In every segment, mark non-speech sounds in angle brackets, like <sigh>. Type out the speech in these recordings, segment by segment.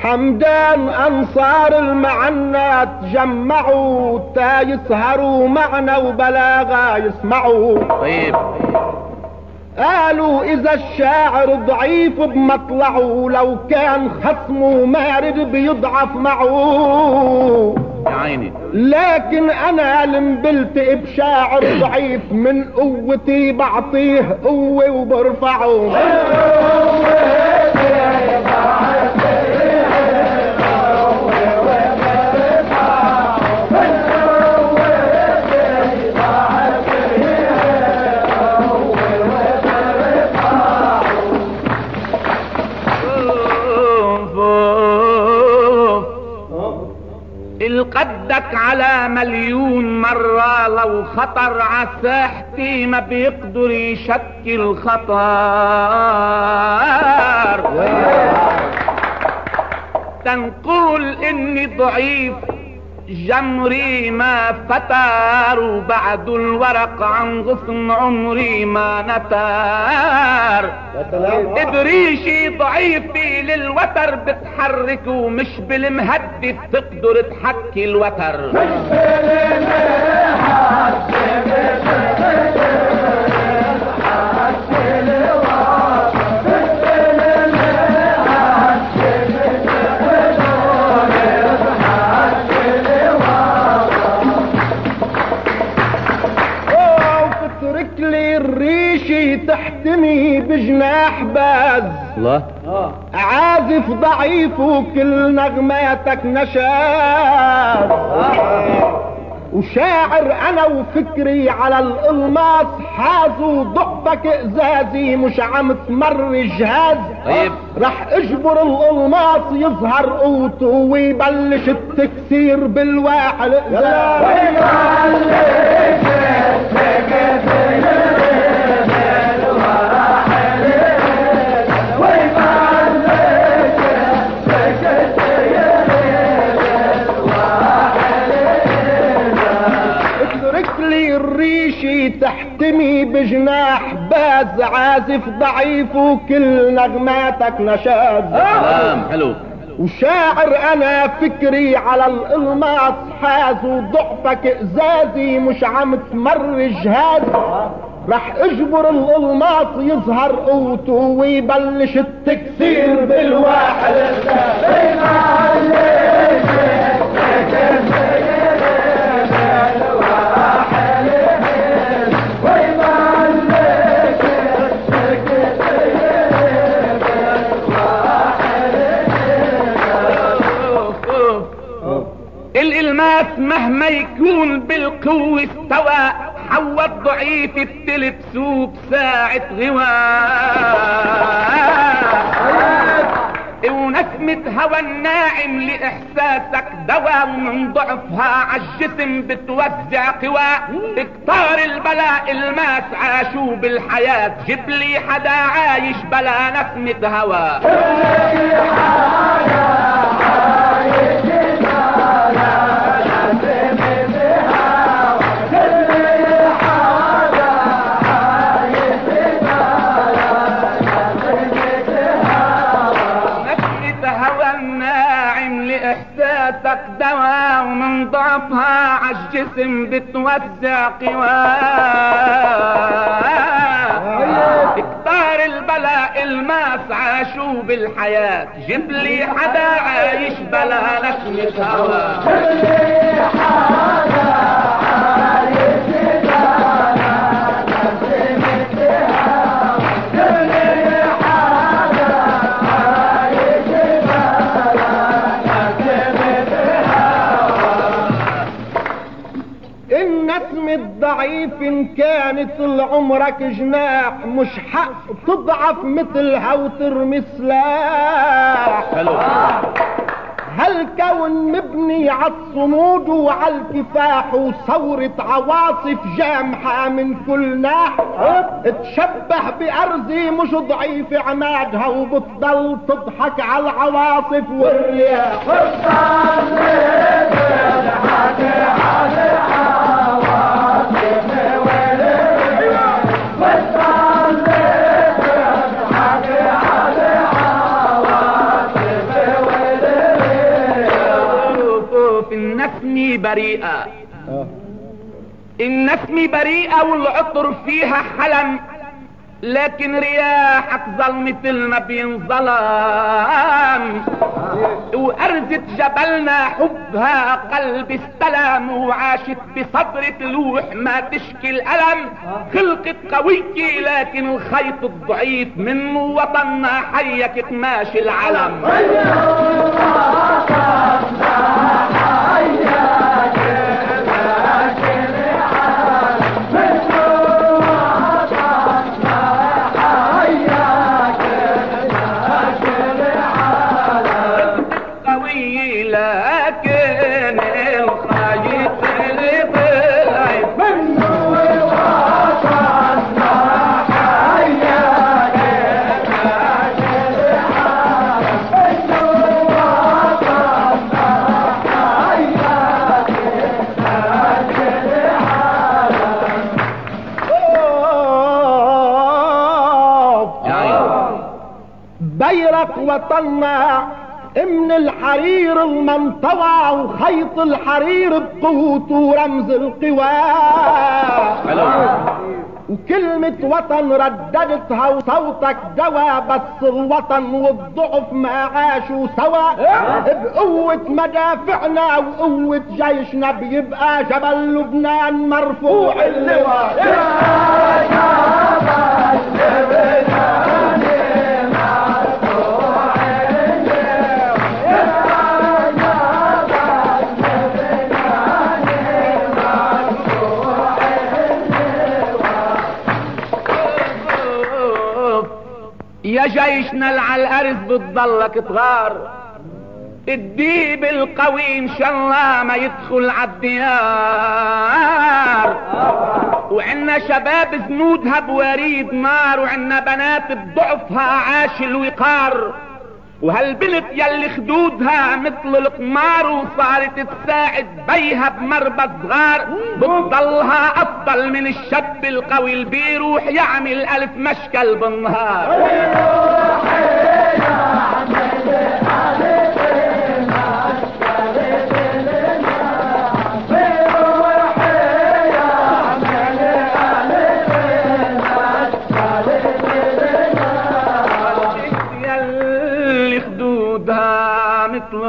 حمدان أنصار المعنات جمعوا تا يسهروا معنا وبلاغا يسمعوا. طيب. قالوا إذا الشاعر ضعيف بمطلعه لو كان خصمه مارد بيضعف معه. يا عيني. لكن أنا المبلت بشاعر ضعيف من قوتي بعطيه قوة وبرفعه. مليون مرة لو خطر عساحتي ما بيقدر يشكل خطر. تنقول إني ضعيف جمري ما فتر وبعد الورق عن غصن عمري ما نتر إبريشي ضعيفي للوتر بتحرك ومش بالمهدد تقدر تحكي الوتر. تترك بجناح باز. الله. عازف ضعيف وكل نغماتك نشاز. وشاعر أنا وفكري على الألماس حازوا ضعفك إزازي مش عم تمر جهاز. طيب. رح أجبر الألماس يظهر قوته ويبلش التكسير بالواحد اترك تحتمي بجناح باز عازف ضعيف وكل نغماتك نشاز. كلام حلو. وشاعر أنا فكري على الإلماس حاز وضعفك إزازي مش عم تمر جهاز. رح أجبر الإلماس يظهر قوته ويبلش التكسير بالواحد الالماس مهما يكون بالقوة استوى حوى الضعيف بتلت سوق ساعة غواء. ونسمة هوى الناعم لإحساسك دواء ومن ضعفها عالجسم بتوزع قوى اكتار البلاء الماس عاشوا بالحياة جيب لي حدا عايش بلا نسمة هوى. ضعفها عالجسم بتوزع قواه. اكتار البلاء الماس عاشوا بالحياة. جيب لي حدا عايش بلا نسمة هوى كانت لعمرك جناح مش حق تضعف مثلها وترمي سلاح هالكون مبني على الصمود وعلى الكفاح وثورة عواصف جامحة من كل ناح تشبه بأرزي مش ضعيف عمادها وبتضل تضحك على العواصف والرياح. اسمي بريئة آه. إن اسمي بريئة والعطر فيها حلم لكن رياحك ظل مثل ما بينظلم وأرزة جبلنا حبها قلب استلم وعاشت بصدر تلوح ما تشكي الألم. خلقت قوية لكن الخيط الضعيف منه وطننا حيك قماش العلم. وطننا من الحرير المنطوى وخيط الحرير بقوته رمز القوى. وكلمة وطن رددتها وصوتك دوا بس الوطن والضعف ما عاشوا سوا. بقوة مدافعنا وقوة جيشنا بيبقى جبل لبنان مرفوع. اللواء. يا جيشنا على الارز بتضلك تغار. الديب القوي إن شاء الله ما يدخل عالديار وعنا شباب زنودها بوريد نار وعنا بنات بضعفها عاش الوقار. وهالبنت يلي خدودها مثل القمار وصارت تساعد بيها بمربى صغار؟ بتضلها أفضل من الشاب القوي اللي بيروح يعمل ألف مشكل بالنهار.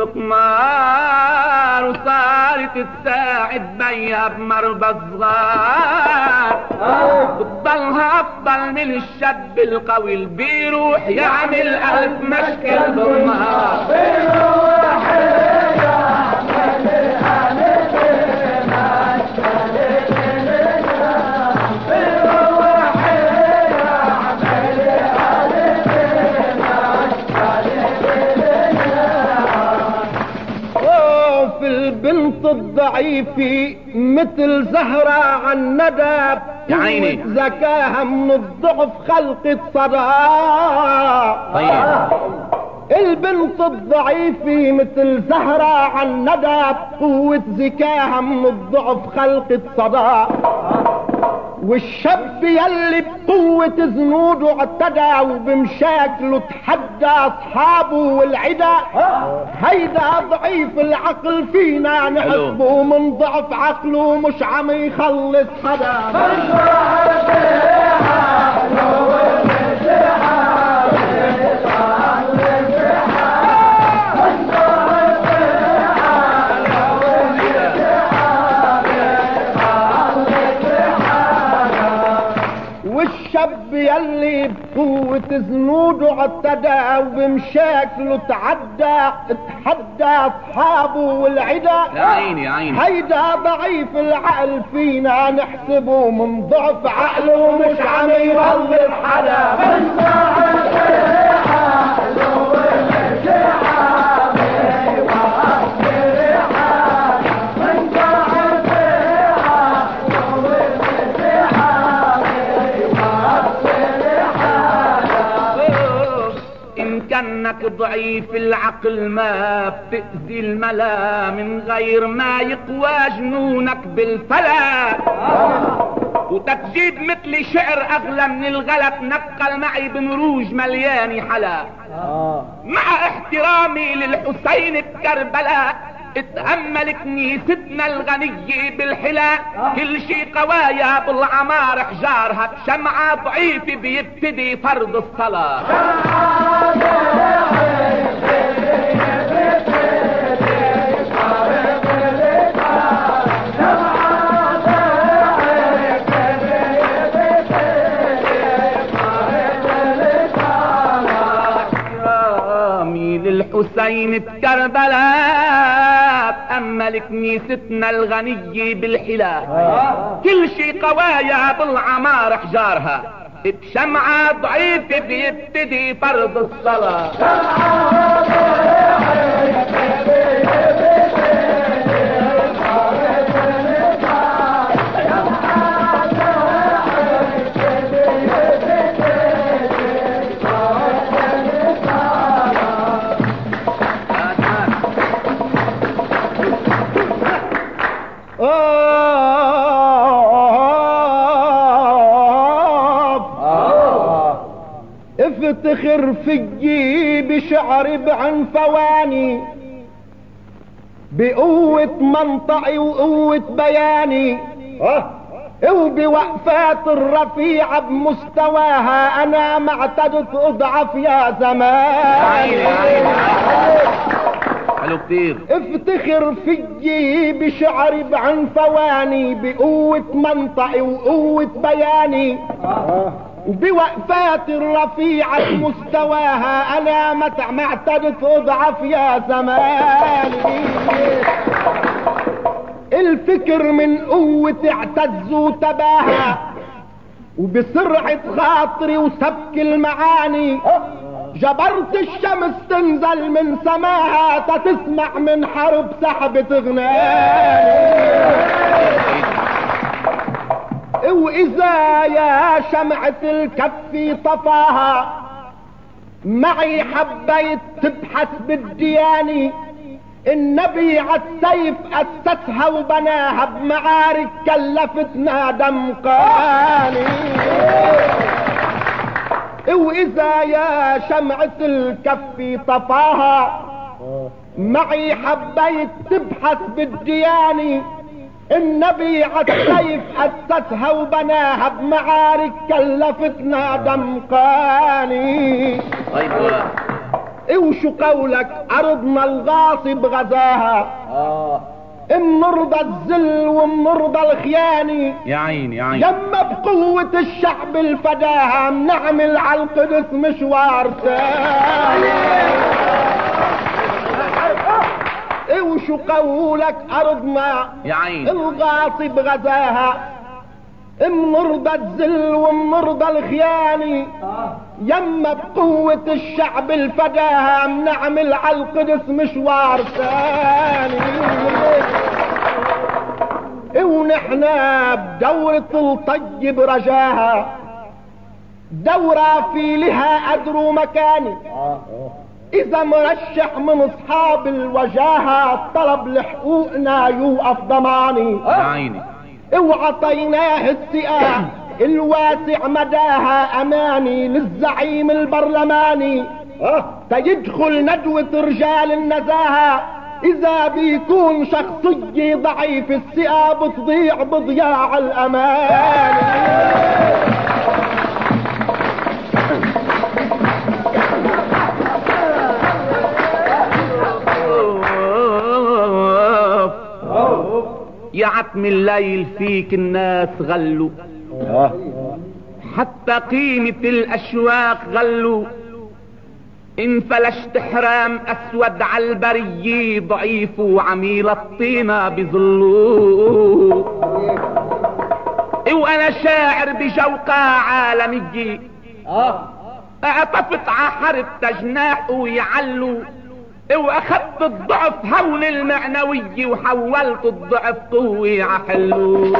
القمار وصارت تساعد بيها بمربى صغار بتضلها أفضل من الشاب القوي اللي بيروح يعمل ألف مشكل بالنهار البنت الضعيفة مثل زهرة عن ندى يا عيني. زكاها من الضعف خلقت صدى طيب. البنت الضعيفة مثل زهرة عن ندى قوة ذكاها من الضعف خلقت صدى والشاب يلي بقوة زنوده اعتدى وبمشاكله تحدى أصحابه والعدا. هيدا ضعيف العقل فينا نحسبه من ضعف عقله مش عم يخلص حدا. والشاب يلي بقوة زنوده اعتدى وبمشاكله تعدى تحدى أصحابه والعدا. يا عيني يا عيني. هيدا ضعيف العقل فينا نحسبه من ضعف عقله مش عم يغلط حدا. إن كانك ضعيف العقل ما بتأذي الملا من غير ما يقوى جنونك بالفلا. وتكجيب مثل شعر أغلى من الغلط نقل معي بنروج مليان حلا. مع احترامي للحسين بكربلاء اتأمل كنيستنا الغنية بالحلا. كل شي قوايا بالعمار حجارها بشمعة ضعيفة بيبتدي فرض الصلاة. الحسين بكربلاء تأمل كنيستنا الغنية بالحلا. كل شي قوايا بالعمار حجارها بشمعة ضعيفة بيبتدي فرض الصلاة. افتخر فيي بشعر بعنفواني بقوة منطقي وقوة بياني. وبوقفات الرفيعة بمستواها أنا ما اعتدت أضعف يا زمان. حلو كتير. افتخر فيي بشعري بعنفواني بقوة منطقي وقوة بياني. وبوقفات الرفيعة مستواها أنا ما اعتدت أضعف يا زمان الفكر من قوة اعتز وتباهى وبسرعة خاطري وسبك المعاني. جبرت الشمس تنزل من سماها تتسمع من حرب سحبة غناني. وإذا يا شمعة الكف طفاها معي حبيت تبحث بالدياني النبي عالسيف اسسها وبناها بمعارك كلفتنا دمقاني وإذا يا شمعة الكف طفاها معي حبيت تبحث بالدياني النبي عالسيف اسسها وبناها بمعارك كلفتنا دمقاني. أيوه وشو قولك؟ أرضنا الغاصب غزاها. آه. منرضى الذل ومنرضى الخياني. يا عيني يا عيني. يما بقوة الشعب الفداها بنعمل على القدس مشوار ثاني وشو قولك ارضنا يا عيني الغاصب غزاها. منرضى الذل ومنرضى الخياني يما بقوة الشعب الفداها. بنعمل على القدس مشوار ثاني. ونحنا بدورة الطيب رجاها دورة في لها قدر ومكاني إذا مرشح من أصحاب الوجاهة طلب لحقوقنا يوقف ضماني. عيني. وعطيناه الثقة <coughs> الواسع مداها اماني للزعيم البرلماني. تيدخل ندوة رجال النزاهة. إذا بيكون شخصية ضعيف الثقة بتضيع بضياع الأمان. يا عتم الليل فيك الناس غلوا. حتى قيمة الأشواق غلوا. إن فلشت حرام أسود عالبرية ضعيف وعميل الطينة بظلوا وأنا شاعر بجوقة عالمية. اعطفت عحرت جناح ويعلوا واخدت الضعف هول المعنوي وحولت الضعف قوي عحلو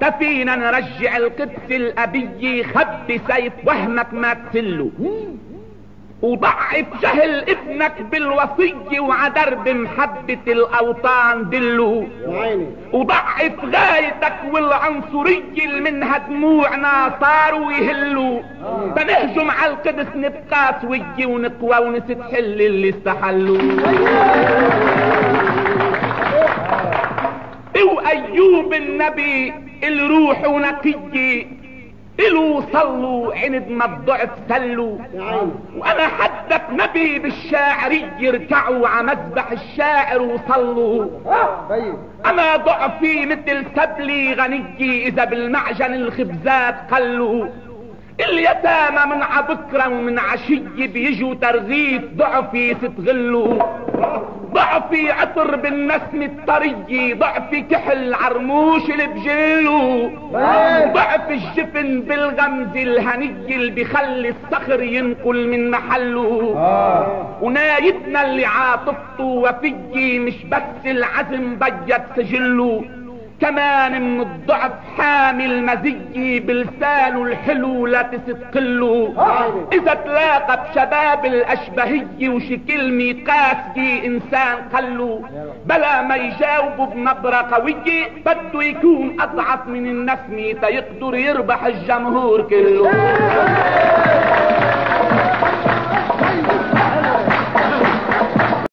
تفينا نرجع القدس الأبي خبي سيف وهمك ما تسلو. وضعف جهل ابنك بالوصية وعدرب محبة الأوطان دلو. وضعف غايتك والعنصرية اللي منها دموعنا صاروا يهلوا بنهجم على القدس نبقى سوية ونقوى ونستحل اللي استحلوا. وايوب النبي الروح نقية إلو صلوا عند ما الضعف سلوا عيني وأنا حدك نبي بالشاعري يركعوا ع مذبح الشاعر وصلوا. طيب. أنا ضعفي مثل سبلي غنيي إذا بالمعجن الخبزات قلوا. اليتامى من عبكرة ومن عشي بيجوا ترغيف ضعفي ستغلوا. ضعفي عطر بالنسم الطري ضعفي كحل عرموش اللي بجيله. ضعف الجفن بالغمز الهني اللي بيخلي الصخر ينقل من محله. ونايدنا اللي عاطفته وفيي مش بس العزم بيت سجله. كمان من الضعف حامل مزي بلسانه الحلو لا تستقله إذا تلاقى بشباب الاشبهية وشي كلمة قاسية إنسان قلو. بلا ما يجاوبوا بنبرة قوية بده يكون أضعف من النسمة تيقدر يربح الجمهور كله.